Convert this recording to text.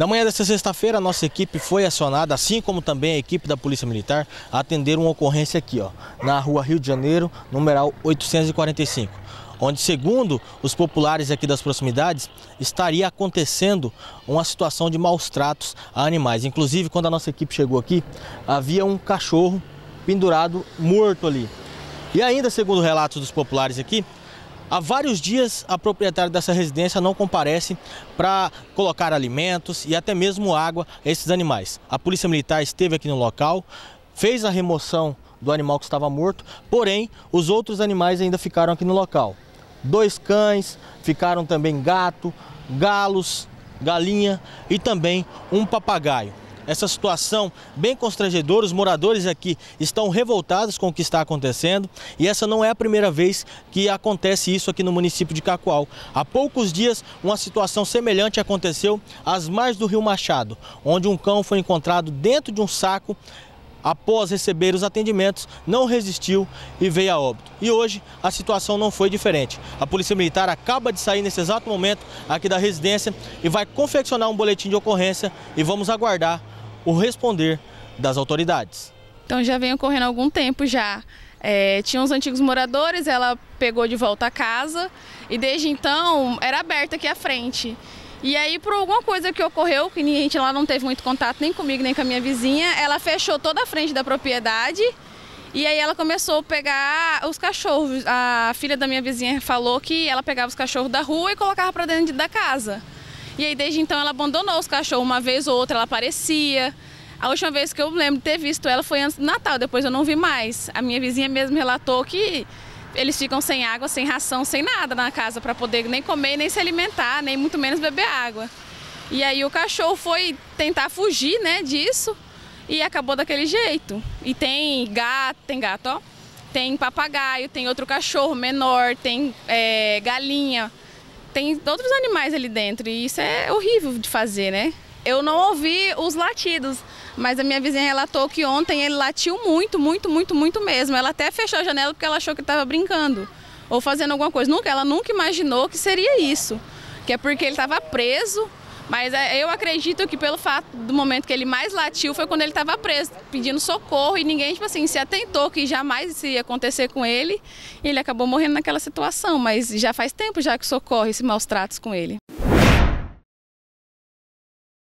Na manhã desta sexta-feira, a nossa equipe foi acionada, assim como também a equipe da Polícia Militar, a atender uma ocorrência aqui, ó, na rua Rio de Janeiro, numeral 845, onde, segundo os populares aqui das proximidades, estaria acontecendo uma situação de maus tratos a animais. Inclusive, quando a nossa equipe chegou aqui, havia um cachorro pendurado, morto ali. E ainda, segundo relatos dos populares aqui, Há vários dias a proprietária dessa residência não comparece para colocar alimentos e até mesmo água a esses animais. A polícia militar esteve aqui no local, fez a remoção do animal que estava morto, porém os outros animais ainda ficaram aqui no local. Dois cães, ficaram também gato, galos, galinha e também um papagaio essa situação bem constrangedora. Os moradores aqui estão revoltados com o que está acontecendo e essa não é a primeira vez que acontece isso aqui no município de Cacoal. Há poucos dias, uma situação semelhante aconteceu às margens do Rio Machado, onde um cão foi encontrado dentro de um saco após receber os atendimentos, não resistiu e veio a óbito. E hoje a situação não foi diferente. A Polícia Militar acaba de sair nesse exato momento aqui da residência e vai confeccionar um boletim de ocorrência e vamos aguardar o responder das autoridades. Então já vem ocorrendo há algum tempo já. É, tinha uns antigos moradores, ela pegou de volta a casa e desde então era aberta aqui à frente. E aí, por alguma coisa que ocorreu, que a gente lá não teve muito contato nem comigo nem com a minha vizinha, ela fechou toda a frente da propriedade e aí ela começou a pegar os cachorros. A filha da minha vizinha falou que ela pegava os cachorros da rua e colocava para dentro da casa. E aí desde então ela abandonou os cachorros, uma vez ou outra ela aparecia. A última vez que eu lembro de ter visto ela foi antes do Natal, depois eu não vi mais. A minha vizinha mesmo relatou que eles ficam sem água, sem ração, sem nada na casa para poder nem comer, nem se alimentar, nem muito menos beber água. E aí o cachorro foi tentar fugir, né, disso e acabou daquele jeito. E tem gato, tem gato, ó, tem papagaio, tem outro cachorro menor, tem é, galinha tem outros animais ali dentro e isso é horrível de fazer, né? Eu não ouvi os latidos, mas a minha vizinha relatou que ontem ele latiu muito, muito, muito, muito mesmo. Ela até fechou a janela porque ela achou que estava brincando ou fazendo alguma coisa. Nunca, ela nunca imaginou que seria isso, que é porque ele estava preso mas é, eu acredito que pelo fato do momento que ele mais latiu foi quando ele estava preso, pedindo socorro e ninguém, tipo assim, se atentou que jamais isso ia acontecer com ele. E ele acabou morrendo naquela situação, mas já faz tempo já que socorre esse maus tratos com ele.